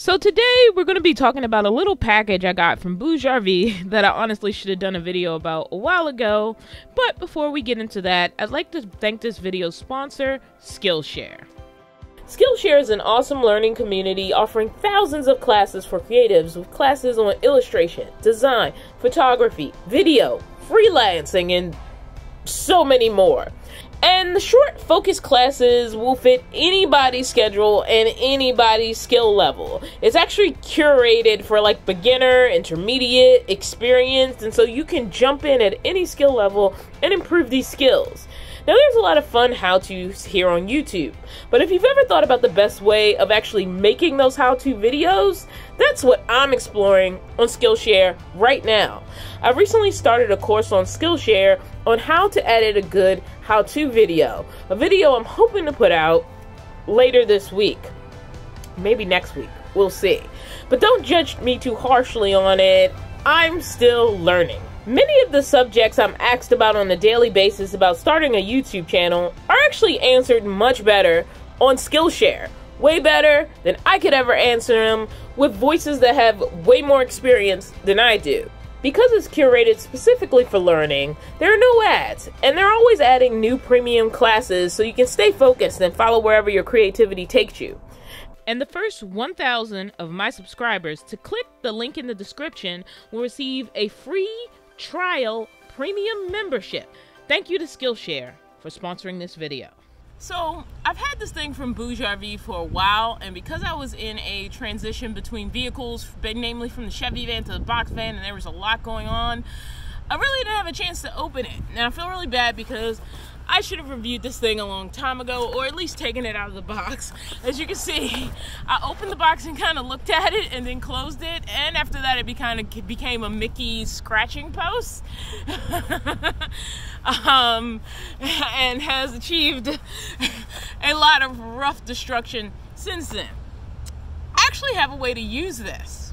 So today we're going to be talking about a little package I got from Bouge that I honestly should have done a video about a while ago. But before we get into that, I'd like to thank this video's sponsor, Skillshare. Skillshare is an awesome learning community offering thousands of classes for creatives with classes on illustration, design, photography, video, freelancing, and so many more. And the short focus classes will fit anybody's schedule and anybody's skill level. It's actually curated for like beginner, intermediate, experienced, and so you can jump in at any skill level and improve these skills. Now, there's a lot of fun how to's here on YouTube, but if you've ever thought about the best way of actually making those how to videos, that's what I'm exploring on Skillshare right now. I recently started a course on Skillshare on how to edit a good how to video, a video I'm hoping to put out later this week, maybe next week. We'll see. But don't judge me too harshly on it. I'm still learning. Many of the subjects I'm asked about on a daily basis about starting a YouTube channel are actually answered much better on Skillshare. Way better than I could ever answer them with voices that have way more experience than I do. Because it's curated specifically for learning, there are no ads, and they're always adding new premium classes so you can stay focused and follow wherever your creativity takes you. And the first 1,000 of my subscribers to click the link in the description will receive a free trial premium membership. Thank you to Skillshare for sponsoring this video. So I've had this thing from Bouge for a while, and because I was in a transition between vehicles, namely from the Chevy van to the box van, and there was a lot going on, I really didn't have a chance to open it. Now I feel really bad because I should have reviewed this thing a long time ago or at least taken it out of the box. As you can see, I opened the box and kind of looked at it and then closed it and after that it be kind of became a Mickey scratching post um, and has achieved a lot of rough destruction since then. I actually have a way to use this,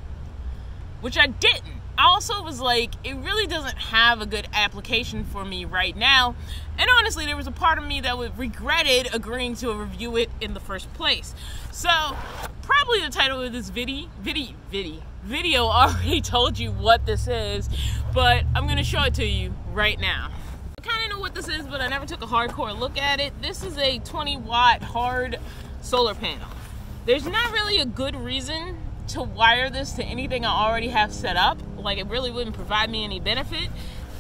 which I didn't I also was like, it really doesn't have a good application for me right now. And honestly, there was a part of me that would regretted agreeing to review it in the first place. So, probably the title of this video, video, video, video already told you what this is, but I'm gonna show it to you right now. I kind of know what this is, but I never took a hardcore look at it. This is a 20 watt hard solar panel. There's not really a good reason to wire this to anything I already have set up. Like it really wouldn't provide me any benefit.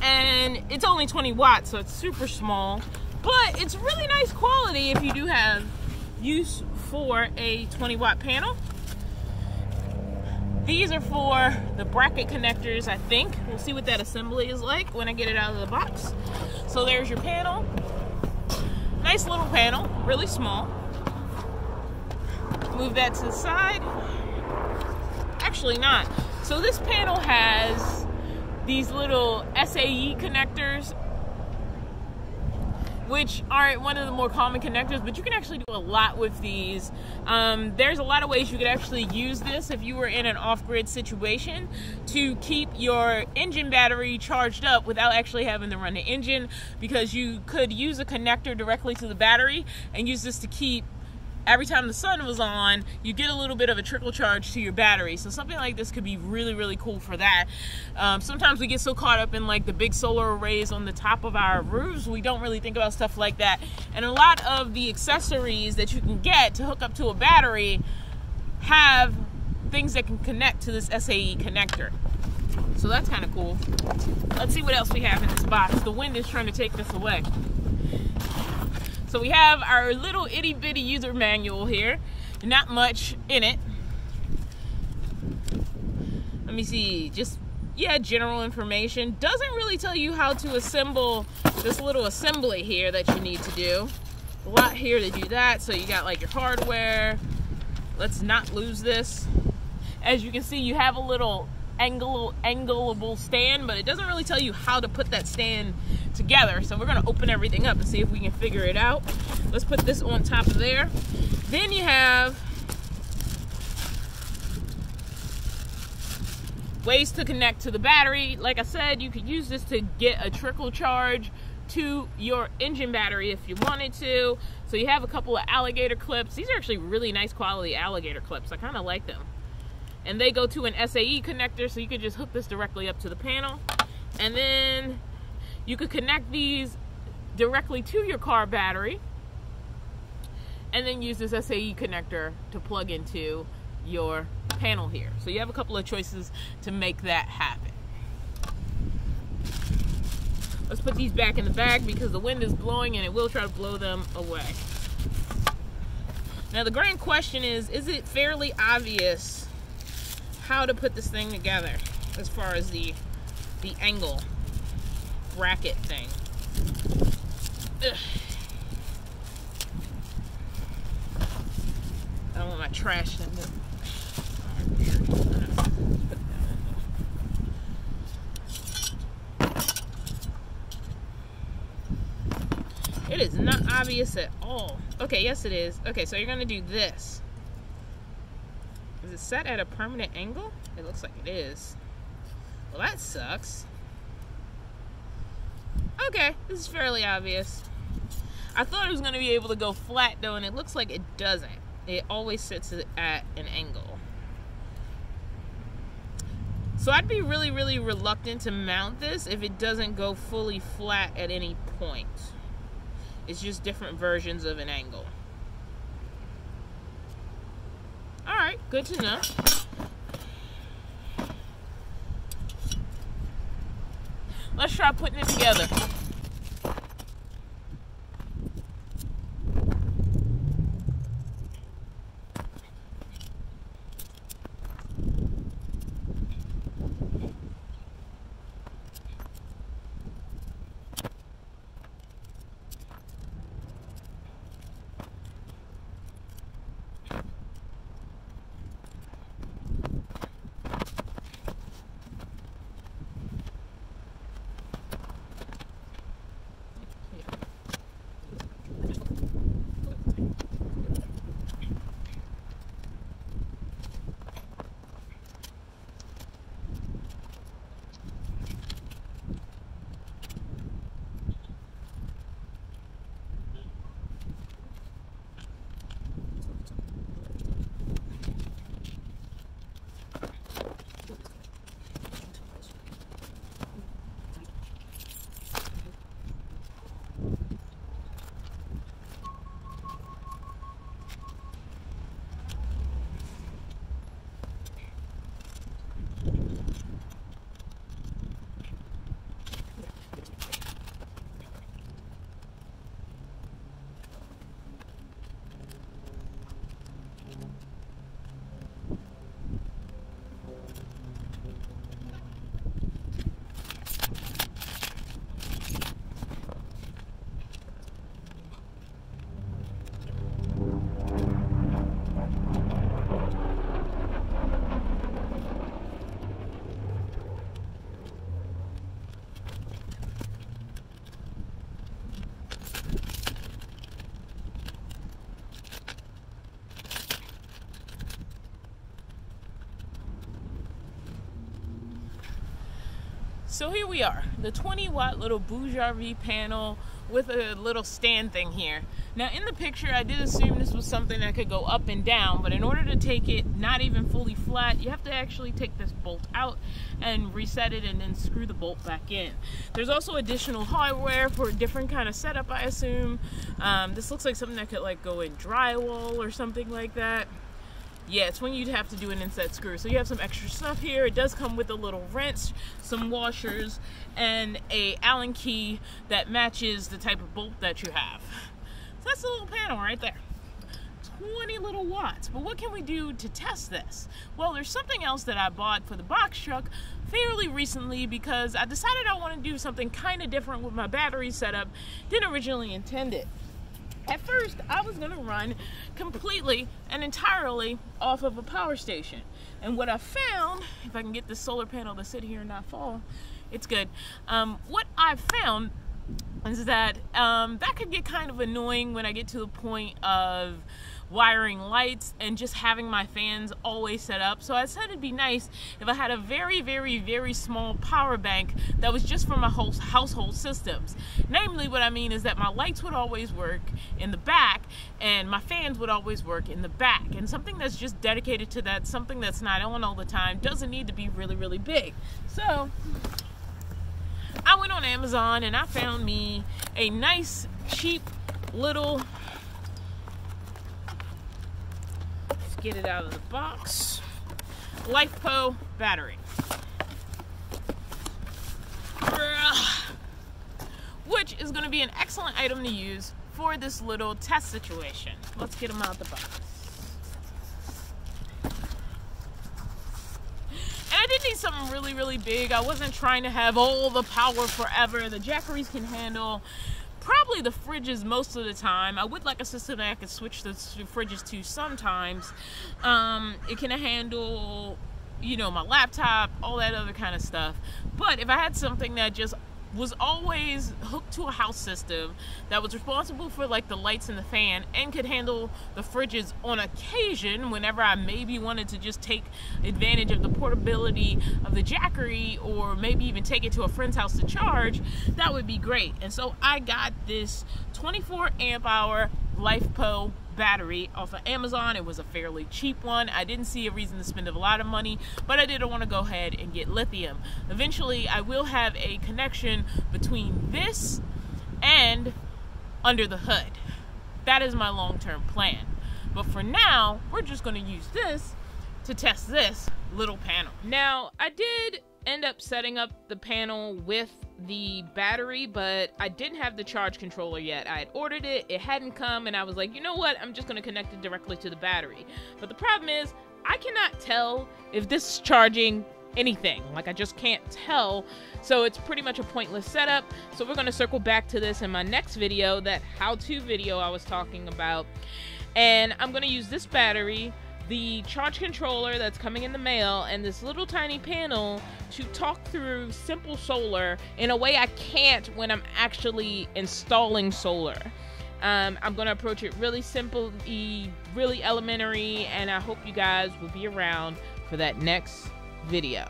And it's only 20 watts, so it's super small. But it's really nice quality if you do have use for a 20 watt panel. These are for the bracket connectors, I think. We'll see what that assembly is like when I get it out of the box. So there's your panel. Nice little panel, really small. Move that to the side actually not. So this panel has these little SAE connectors which aren't one of the more common connectors, but you can actually do a lot with these. Um, there's a lot of ways you could actually use this if you were in an off-grid situation to keep your engine battery charged up without actually having to run the engine because you could use a connector directly to the battery and use this to keep every time the sun was on, you get a little bit of a trickle charge to your battery. So something like this could be really, really cool for that. Um, sometimes we get so caught up in like the big solar arrays on the top of our roofs, we don't really think about stuff like that. And a lot of the accessories that you can get to hook up to a battery have things that can connect to this SAE connector. So that's kind of cool. Let's see what else we have in this box. The wind is trying to take this away. So we have our little itty bitty user manual here. Not much in it. Let me see, just, yeah, general information. Doesn't really tell you how to assemble this little assembly here that you need to do. A lot here to do that. So you got like your hardware. Let's not lose this. As you can see, you have a little angle angleable stand, but it doesn't really tell you how to put that stand together. So we're gonna open everything up and see if we can figure it out. Let's put this on top of there. Then you have ways to connect to the battery. Like I said, you could use this to get a trickle charge to your engine battery if you wanted to. So you have a couple of alligator clips. These are actually really nice quality alligator clips. I kind of like them. and they go to an SAE connector so you can just hook this directly up to the panel and then you could connect these directly to your car battery and then use this SAE connector to plug into your panel here. So you have a couple of choices to make that happen. Let's put these back in the bag because the wind is blowing and it will try to blow them away. Now the grand question is, is it fairly obvious how to put this thing together as far as the the angle bracket thing? Ugh. I don't want my trash in there. It is not obvious at all. Okay, yes it is. Okay, so you're gonna do this. Is it set at a permanent angle? It looks like it is. Well, that sucks. Okay, this is fairly obvious. I thought it was gonna be able to go flat though, and it looks like it doesn't. It always sits at an angle. So I'd be really, really reluctant to mount this if it doesn't go fully flat at any point. It's just different versions of an angle. Alright, good to know. Let's try putting it together. So here we are, the 20 watt little BougeRV panel with a little stand thing here. Now in the picture I did assume this was something that could go up and down, but in order to take it not even fully flat, you have to actually take this bolt out and reset it and then screw the bolt back in. There's also additional hardware for a different kind of setup I assume. Um, this looks like something that could like go in drywall or something like that yeah, it's when you'd have to do an inset screw. So you have some extra stuff here. It does come with a little wrench, some washers, and a Allen key that matches the type of bolt that you have. So that's a little panel right there. 20 little watts. But what can we do to test this? Well, there's something else that I bought for the box truck fairly recently because I decided I want to do something kind of different with my battery setup. Didn't originally intend it. At first, I was going to run completely and entirely off of a power station. And what I found, if I can get this solar panel to sit here and not fall, it's good. Um, what I found is that um, that could get kind of annoying when I get to the point of wiring lights and just having my fans always set up. So I said it'd be nice if I had a very, very, very small power bank that was just for my whole household systems. Namely, what I mean is that my lights would always work in the back and my fans would always work in the back. And something that's just dedicated to that, something that's not on all the time, doesn't need to be really, really big. So I went on Amazon and I found me a nice, cheap little. Let's get it out of the box. LifePo battery. Which is going to be an excellent item to use for this little test situation. Let's get them out of the box. And I did need something really, really big. I wasn't trying to have all the power forever. The Jackeries can handle probably the fridges most of the time. I would like a system that I could switch the fridges to sometimes. Um, it can handle, you know, my laptop, all that other kind of stuff. But if I had something that just was always hooked to a house system that was responsible for like the lights and the fan and could handle the fridges on occasion whenever I maybe wanted to just take advantage of the portability of the Jackery or maybe even take it to a friend's house to charge, that would be great. And so I got this 24 amp hour LifePo battery off of Amazon. It was a fairly cheap one. I didn't see a reason to spend a lot of money, but I didn't want to go ahead and get lithium. Eventually, I will have a connection between this and under the hood. That is my long-term plan. But for now, we're just going to use this to test this little panel. Now, I did end up setting up the panel with the battery, but I didn't have the charge controller yet. I had ordered it, it hadn't come, and I was like, you know what? I'm just going to connect it directly to the battery. But the problem is, I cannot tell if this is charging anything. Like, I just can't tell. So it's pretty much a pointless setup. So we're going to circle back to this in my next video, that how-to video I was talking about. And I'm going to use this battery the charge controller that's coming in the mail and this little tiny panel to talk through simple solar in a way I can't when I'm actually installing solar. Um, I'm going to approach it really simple, really elementary, and I hope you guys will be around for that next video.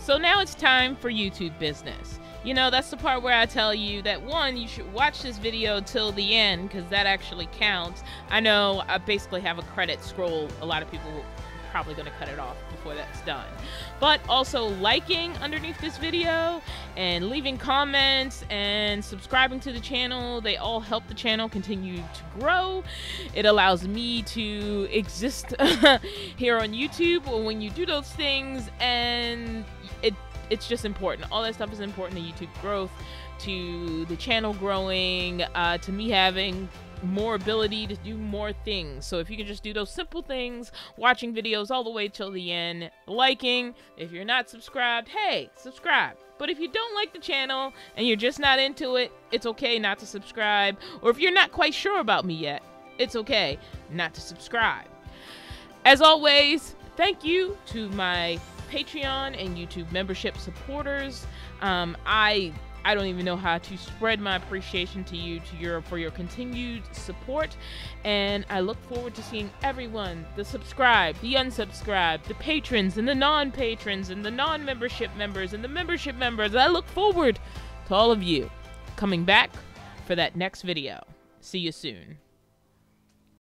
So now it's time for YouTube business. You know, that's the part where I tell you that one, you should watch this video till the end because that actually counts. I know I basically have a credit scroll. A lot of people probably going to cut it off before that's done. But also liking underneath this video and leaving comments and subscribing to the channel. They all help the channel continue to grow. It allows me to exist here on YouTube when you do those things and it it's just important. All that stuff is important to YouTube growth, to the channel growing, uh, to me having more ability to do more things. So if you can just do those simple things, watching videos all the way till the end, liking, if you're not subscribed, hey, subscribe. But if you don't like the channel and you're just not into it, it's okay not to subscribe. Or if you're not quite sure about me yet, it's okay not to subscribe. As always, thank you to my Patreon and YouTube membership supporters. Um, I I don't even know how to spread my appreciation to you to your for your continued support and I look forward to seeing everyone the subscribed, the unsubscribed, the patrons and the non-patrons and the non-membership members and the membership members. I look forward to all of you coming back for that next video. See you soon.